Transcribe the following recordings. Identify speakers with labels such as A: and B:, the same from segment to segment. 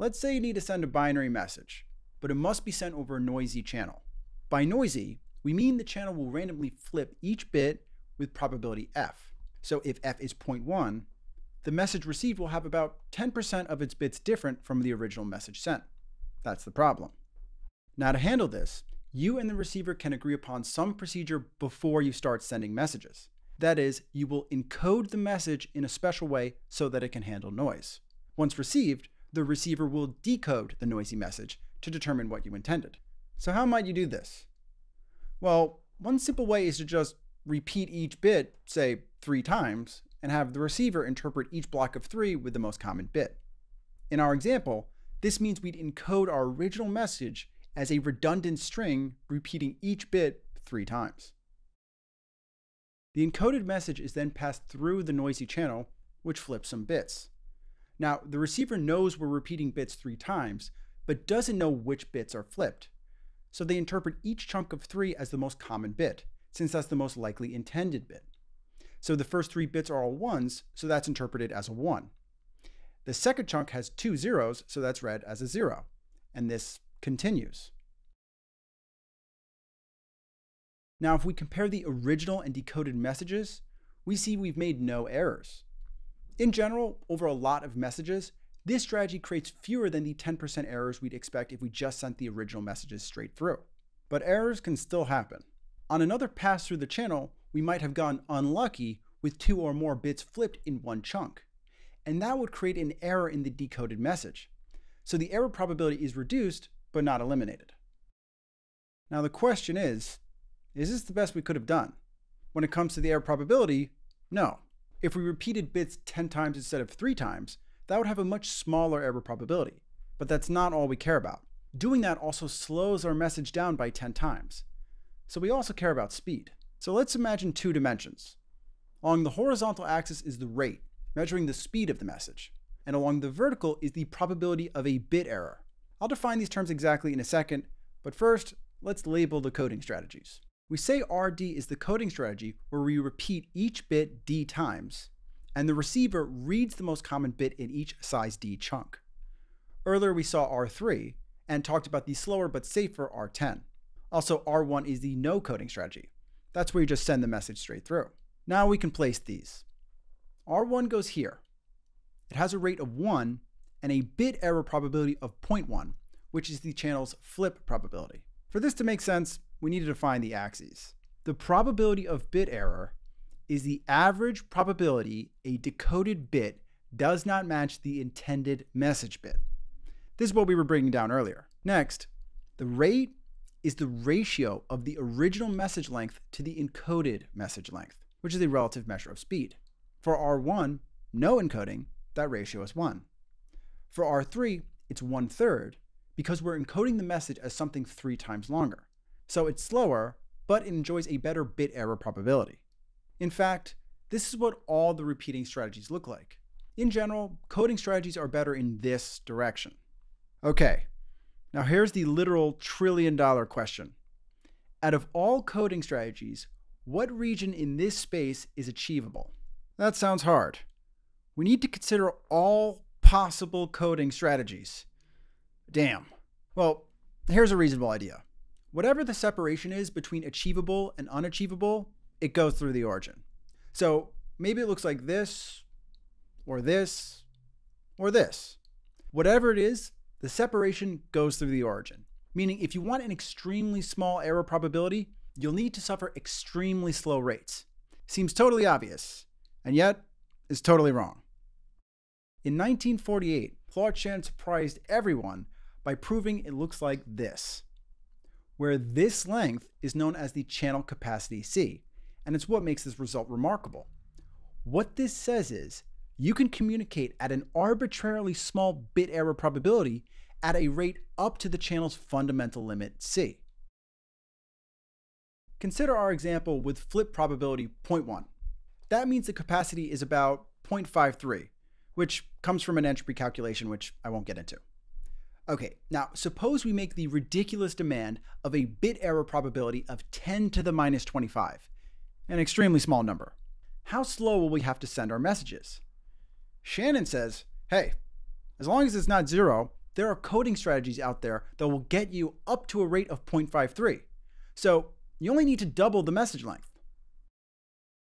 A: Let's say you need to send a binary message, but it must be sent over a noisy channel. By noisy, we mean the channel will randomly flip each bit with probability f. So if f is 0.1, the message received will have about 10% of its bits different from the original message sent. That's the problem. Now to handle this, you and the receiver can agree upon some procedure before you start sending messages. That is, you will encode the message in a special way so that it can handle noise. Once received, the receiver will decode the noisy message to determine what you intended. So how might you do this? Well, one simple way is to just repeat each bit, say, three times, and have the receiver interpret each block of three with the most common bit. In our example, this means we'd encode our original message as a redundant string, repeating each bit three times. The encoded message is then passed through the noisy channel, which flips some bits. Now, the receiver knows we're repeating bits three times, but doesn't know which bits are flipped. So they interpret each chunk of three as the most common bit, since that's the most likely intended bit. So the first three bits are all ones, so that's interpreted as a one. The second chunk has two zeros, so that's read as a zero. And this continues. Now, if we compare the original and decoded messages, we see we've made no errors. In general, over a lot of messages, this strategy creates fewer than the 10% errors we'd expect if we just sent the original messages straight through. But errors can still happen. On another pass through the channel, we might have gone unlucky with two or more bits flipped in one chunk. And that would create an error in the decoded message. So the error probability is reduced, but not eliminated. Now the question is, is this the best we could have done? When it comes to the error probability, no. If we repeated bits 10 times instead of 3 times, that would have a much smaller error probability. But that's not all we care about. Doing that also slows our message down by 10 times. So we also care about speed. So let's imagine two dimensions. Along the horizontal axis is the rate, measuring the speed of the message. And along the vertical is the probability of a bit error. I'll define these terms exactly in a second, but first, let's label the coding strategies. We say RD is the coding strategy where we repeat each bit D times, and the receiver reads the most common bit in each size D chunk. Earlier we saw R3 and talked about the slower but safer R10. Also, R1 is the no coding strategy. That's where you just send the message straight through. Now we can place these. R1 goes here. It has a rate of 1 and a bit error probability of 0.1, which is the channel's flip probability. For this to make sense, we need to define the axes. The probability of bit error is the average probability a decoded bit does not match the intended message bit. This is what we were bringing down earlier. Next, the rate is the ratio of the original message length to the encoded message length, which is a relative measure of speed. For R1, no encoding, that ratio is 1. For R3, it's one third because we're encoding the message as something three times longer. So it's slower, but it enjoys a better bit error probability. In fact, this is what all the repeating strategies look like. In general, coding strategies are better in this direction. Okay, now here's the literal trillion dollar question. Out of all coding strategies, what region in this space is achievable? That sounds hard. We need to consider all possible coding strategies. Damn. Well, here's a reasonable idea. Whatever the separation is between achievable and unachievable, it goes through the origin. So maybe it looks like this, or this, or this. Whatever it is, the separation goes through the origin. Meaning, if you want an extremely small error probability, you'll need to suffer extremely slow rates. Seems totally obvious, and yet is totally wrong. In 1948, Claude Shannon surprised everyone by proving it looks like this, where this length is known as the channel capacity C, and it's what makes this result remarkable. What this says is you can communicate at an arbitrarily small bit error probability at a rate up to the channel's fundamental limit C. Consider our example with flip probability 0.1. That means the capacity is about 0.53, which comes from an entropy calculation, which I won't get into. Okay, now suppose we make the ridiculous demand of a bit error probability of 10 to the minus 25, an extremely small number. How slow will we have to send our messages? Shannon says, hey, as long as it's not zero, there are coding strategies out there that will get you up to a rate of 0.53. So you only need to double the message length.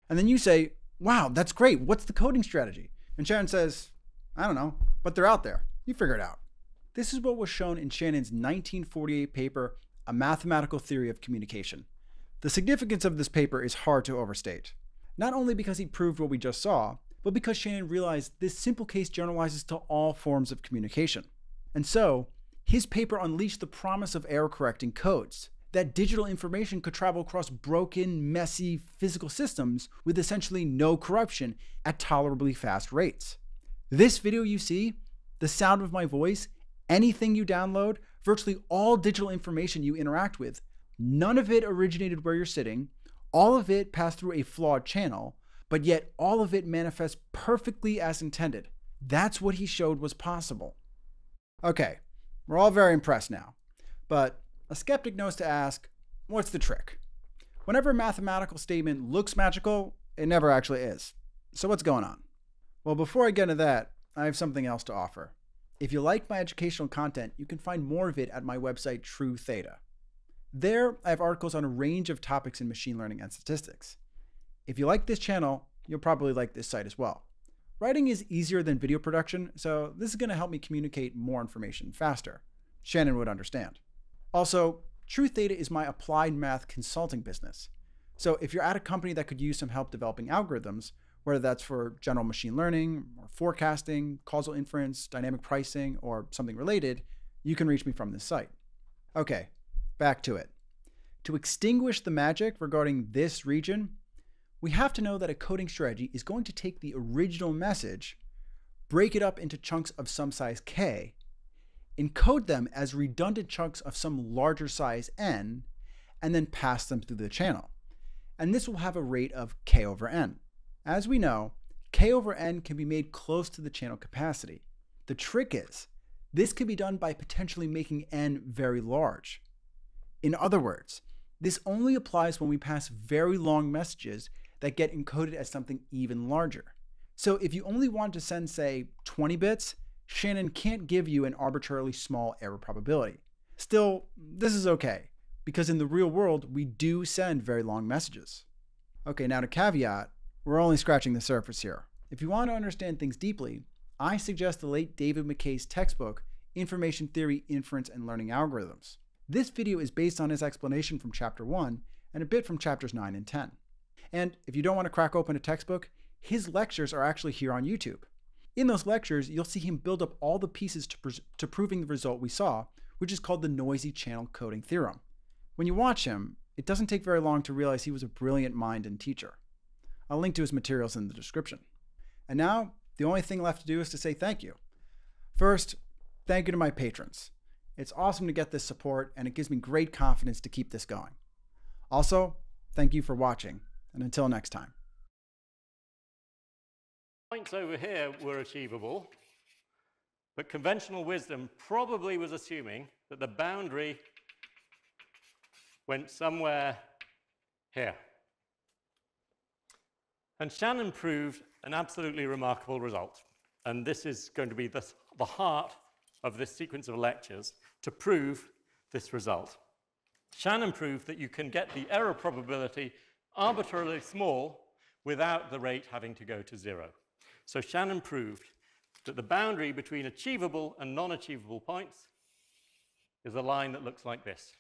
A: And then you say, wow, that's great. What's the coding strategy? And Shannon says, I don't know, but they're out there. You figure it out. This is what was shown in Shannon's 1948 paper, A Mathematical Theory of Communication. The significance of this paper is hard to overstate. Not only because he proved what we just saw, but because Shannon realized this simple case generalizes to all forms of communication. And so, his paper unleashed the promise of error correcting codes that digital information could travel across broken, messy physical systems with essentially no corruption at tolerably fast rates. This video you see, the sound of my voice, anything you download, virtually all digital information you interact with, none of it originated where you're sitting, all of it passed through a flawed channel, but yet all of it manifests perfectly as intended. That's what he showed was possible. Okay, we're all very impressed now, but a skeptic knows to ask, what's the trick? Whenever a mathematical statement looks magical, it never actually is. So what's going on? Well, before I get into that, I have something else to offer. If you like my educational content, you can find more of it at my website, True Theta. There, I have articles on a range of topics in machine learning and statistics. If you like this channel, you'll probably like this site as well. Writing is easier than video production, so this is going to help me communicate more information faster. Shannon would understand. Also, True Theta is my applied math consulting business. So if you're at a company that could use some help developing algorithms, whether that's for general machine learning or forecasting, causal inference, dynamic pricing, or something related, you can reach me from this site. Okay, back to it. To extinguish the magic regarding this region, we have to know that a coding strategy is going to take the original message, break it up into chunks of some size k, encode them as redundant chunks of some larger size n, and then pass them through the channel. And this will have a rate of k over n. As we know, k over n can be made close to the channel capacity. The trick is, this can be done by potentially making n very large. In other words, this only applies when we pass very long messages that get encoded as something even larger. So if you only want to send, say, 20 bits, Shannon can't give you an arbitrarily small error probability. Still, this is okay, because in the real world, we do send very long messages. Okay, now to caveat, we're only scratching the surface here. If you want to understand things deeply, I suggest the late David MacKay's textbook, Information Theory, Inference, and Learning Algorithms. This video is based on his explanation from chapter 1 and a bit from chapters 9 and 10. And if you don't want to crack open a textbook, his lectures are actually here on YouTube. In those lectures, you'll see him build up all the pieces to, to proving the result we saw, which is called the noisy channel coding theorem. When you watch him, it doesn't take very long to realize he was a brilliant mind and teacher. I'll link to his materials in the description. And now, the only thing left to do is to say thank you. First, thank you to my patrons. It's awesome to get this support, and it gives me great confidence to keep this going. Also, thank you for watching, and until next time.
B: Points over here were achievable, but conventional wisdom probably was assuming that the boundary went somewhere here. And Shannon proved an absolutely remarkable result. And this is going to be the, the heart of this sequence of lectures to prove this result. Shannon proved that you can get the error probability arbitrarily small without the rate having to go to zero. So Shannon proved that the boundary between achievable and non-achievable points is a line that looks like this.